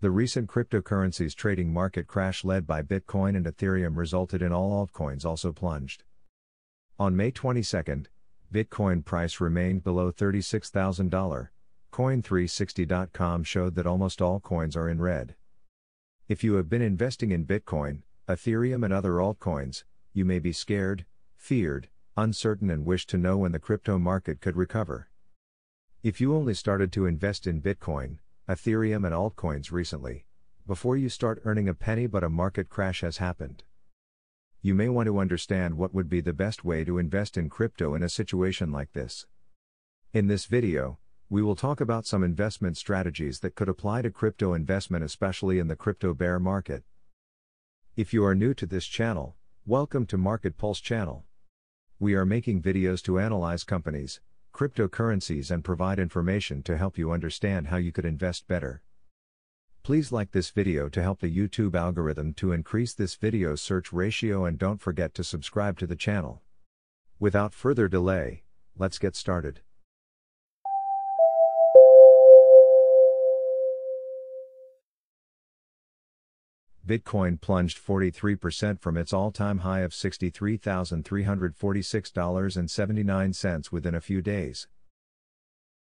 The recent cryptocurrencies trading market crash led by Bitcoin and Ethereum resulted in all altcoins also plunged. On May 22, Bitcoin price remained below $36,000. Coin360.com showed that almost all coins are in red. If you have been investing in Bitcoin, Ethereum, and other altcoins, you may be scared, feared, uncertain, and wish to know when the crypto market could recover. If you only started to invest in Bitcoin, Ethereum, and altcoins recently, before you start earning a penny but a market crash has happened you may want to understand what would be the best way to invest in crypto in a situation like this. In this video, we will talk about some investment strategies that could apply to crypto investment, especially in the crypto bear market. If you are new to this channel, welcome to Market Pulse channel. We are making videos to analyze companies, cryptocurrencies, and provide information to help you understand how you could invest better. Please like this video to help the YouTube algorithm to increase this video's search ratio and don't forget to subscribe to the channel. Without further delay, let's get started. Bitcoin plunged 43% from its all time high of $63,346.79 within a few days.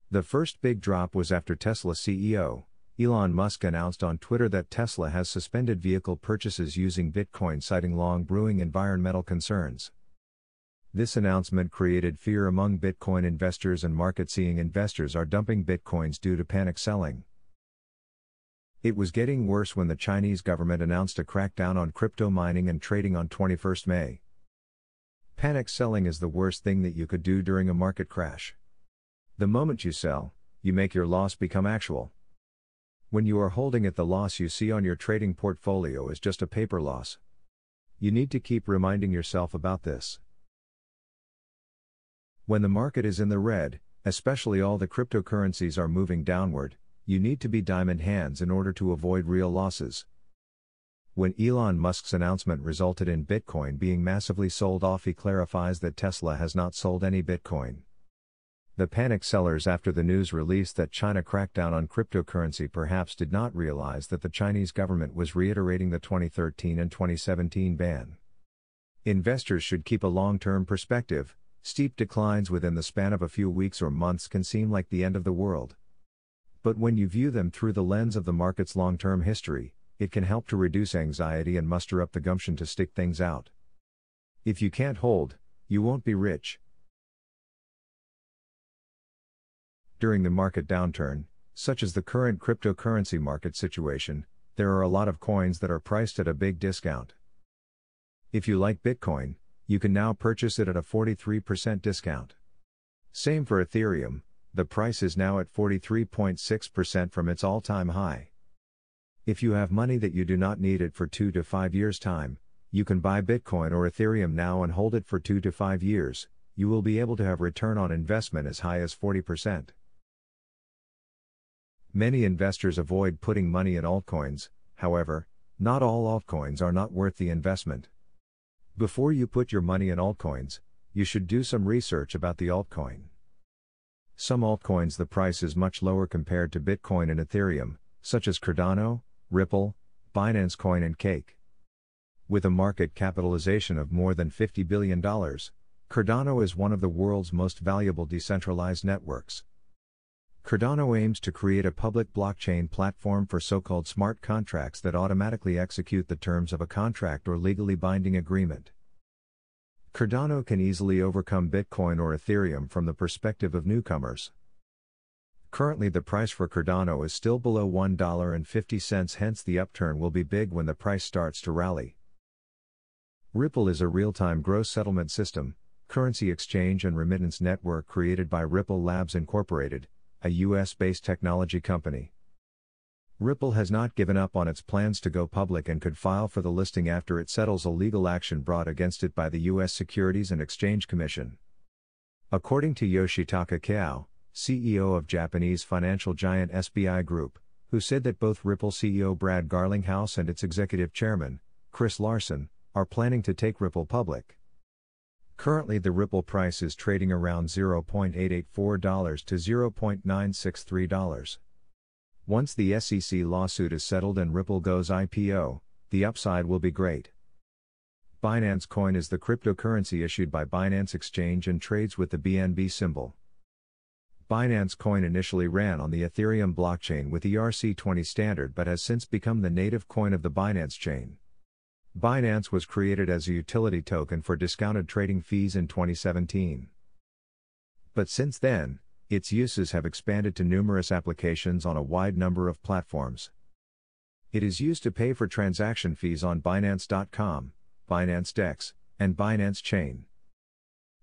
The first big drop was after Tesla CEO, Elon Musk announced on Twitter that Tesla has suspended vehicle purchases using Bitcoin, citing long brewing environmental concerns. This announcement created fear among Bitcoin investors, and market seeing investors are dumping Bitcoins due to panic selling. It was getting worse when the Chinese government announced a crackdown on crypto mining and trading on 21 May. Panic selling is the worst thing that you could do during a market crash. The moment you sell, you make your loss become actual. When you are holding it, the loss you see on your trading portfolio is just a paper loss. You need to keep reminding yourself about this. When the market is in the red, especially all the cryptocurrencies are moving downward, you need to be diamond hands in order to avoid real losses. When Elon Musk's announcement resulted in Bitcoin being massively sold off, he clarifies that Tesla has not sold any Bitcoin. The panic sellers after the news release that China cracked down on cryptocurrency perhaps did not realize that the Chinese government was reiterating the 2013 and 2017 ban. Investors should keep a long term perspective, steep declines within the span of a few weeks or months can seem like the end of the world. But when you view them through the lens of the market's long term history, it can help to reduce anxiety and muster up the gumption to stick things out. If you can't hold, you won't be rich. During the market downturn, such as the current cryptocurrency market situation, there are a lot of coins that are priced at a big discount. If you like Bitcoin, you can now purchase it at a 43% discount. Same for Ethereum, the price is now at 43.6% from its all time high. If you have money that you do not need it for 2 to 5 years' time, you can buy Bitcoin or Ethereum now and hold it for 2 to 5 years, you will be able to have return on investment as high as 40%. Many investors avoid putting money in altcoins, however, not all altcoins are not worth the investment. Before you put your money in altcoins, you should do some research about the altcoin. Some altcoins the price is much lower compared to Bitcoin and Ethereum, such as Cardano, Ripple, Binance Coin and Cake. With a market capitalization of more than $50 billion, Cardano is one of the world's most valuable decentralized networks. Cardano aims to create a public blockchain platform for so called smart contracts that automatically execute the terms of a contract or legally binding agreement. Cardano can easily overcome Bitcoin or Ethereum from the perspective of newcomers. Currently, the price for Cardano is still below $1.50, hence, the upturn will be big when the price starts to rally. Ripple is a real time gross settlement system, currency exchange and remittance network created by Ripple Labs Incorporated a US based technology company. Ripple has not given up on its plans to go public and could file for the listing after it settles a legal action brought against it by the U.S. Securities and Exchange Commission. According to Yoshitaka Kitao, CEO of Japanese financial giant SBI Group, who said that both Ripple CEO Brad Garlinghouse and its executive chairman, Chris Larsen, are planning to take Ripple public. Currently, the Ripple price is trading around $0.884 to $0.963. Once the SEC lawsuit is settled and Ripple goes IPO, the upside will be great. Binance Coin is the cryptocurrency issued by Binance Exchange and trades with the BNB symbol. Binance Coin initially ran on the Ethereum blockchain with the ERC20 standard but has since become the native coin of the Binance chain. Binance was created as a utility token for discounted trading fees in 2017. But since then, its uses have expanded to numerous applications on a wide number of platforms. It is used to pay for transaction fees on Binance.com, Binance Dex, and Binance Chain.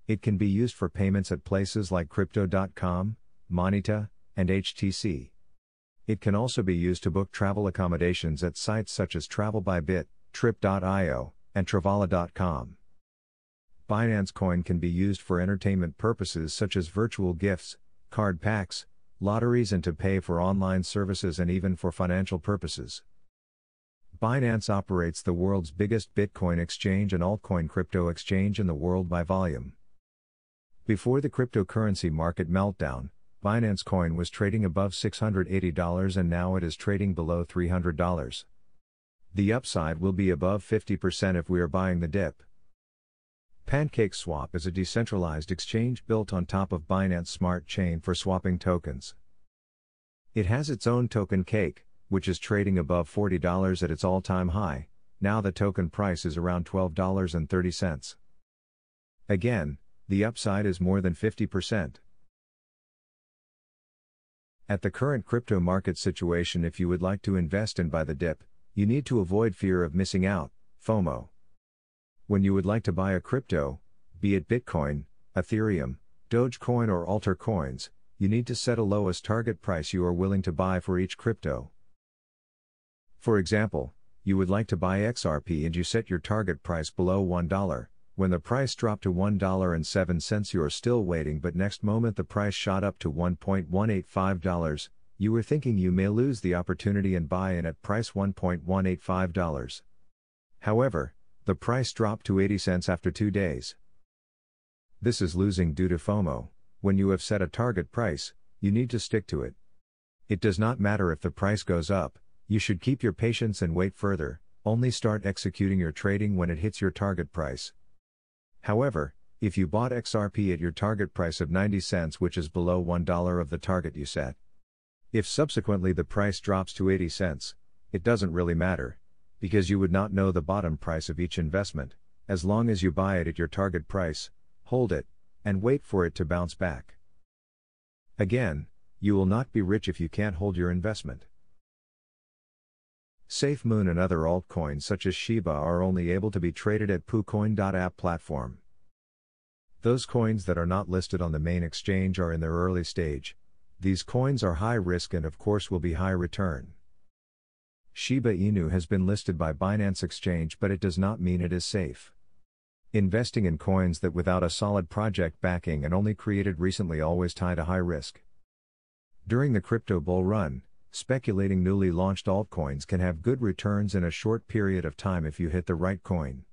It can be used for payments at places like Crypto.com, Monetha, and HTC. It can also be used to book travel accommodations at sites such as TravelByBit, Trip.io, and Travala.com. Binance Coin can be used for entertainment purposes such as virtual gifts, card packs, lotteries, and to pay for online services and even for financial purposes. Binance operates the world's biggest Bitcoin exchange and altcoin crypto exchange in the world by volume. Before the cryptocurrency market meltdown, Binance Coin was trading above $680 and now it is trading below $300. The upside will be above 50% if we are buying the dip. PancakeSwap is a decentralized exchange built on top of Binance Smart Chain for swapping tokens. It has its own token cake, which is trading above $40 at its all time high, now the token price is around $12.30. Again, the upside is more than 50%. At the current crypto market situation, if you would like to invest and buy the dip, you need to avoid fear of missing out, FOMO. When you would like to buy a crypto, be it Bitcoin, Ethereum, Dogecoin, or Alter coins, you need to set a lowest target price you are willing to buy for each crypto. For example, you would like to buy XRP and you set your target price below $1. When the price dropped to $1.07, you are still waiting, but next moment the price shot up to $1.185. You were thinking you may lose the opportunity and buy in at price $1.185. However, the price dropped to 80 cents after two days. This is losing due to FOMO. When you have set a target price, you need to stick to it. It does not matter if the price goes up, you should keep your patience and wait further, only start executing your trading when it hits your target price. However, if you bought XRP at your target price of 90 cents, which is below $1 of the target you set, if subsequently the price drops to 80 cents, it doesn't really matter, because you would not know the bottom price of each investment, as long as you buy it at your target price, hold it, and wait for it to bounce back. Again, you will not be rich if you can't hold your investment. SafeMoon and other altcoins such as Shiba are only able to be traded at PooCoin.app platform. Those coins that are not listed on the main exchange are in their early stage. These coins are high risk and of course will be high return. Shiba Inu has been listed by Binance Exchange but it does not mean it is safe. Investing in coins that without a solid project backing and only created recently always tied to high risk. During the crypto bull run, Speculating newly launched altcoins can have good returns in a short period of time if you hit the right coin.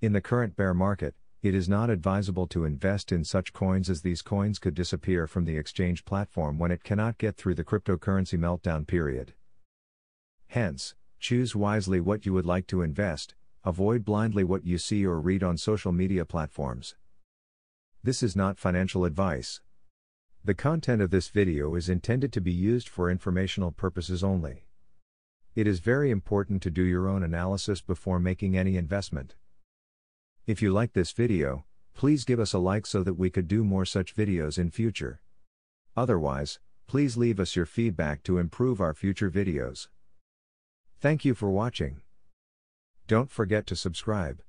In the current bear market, it is not advisable to invest in such coins as these coins could disappear from the exchange platform when it cannot get through the cryptocurrency meltdown period. Hence, choose wisely what you would like to invest, avoid blindly what you see or read on social media platforms. This is not financial advice. The content of this video is intended to be used for informational purposes only. It is very important to do your own analysis before making any investment. If you like this video, please give us a like so that we could do more such videos in future. Otherwise, please leave us your feedback to improve our future videos. Thank you for watching. Don't forget to subscribe.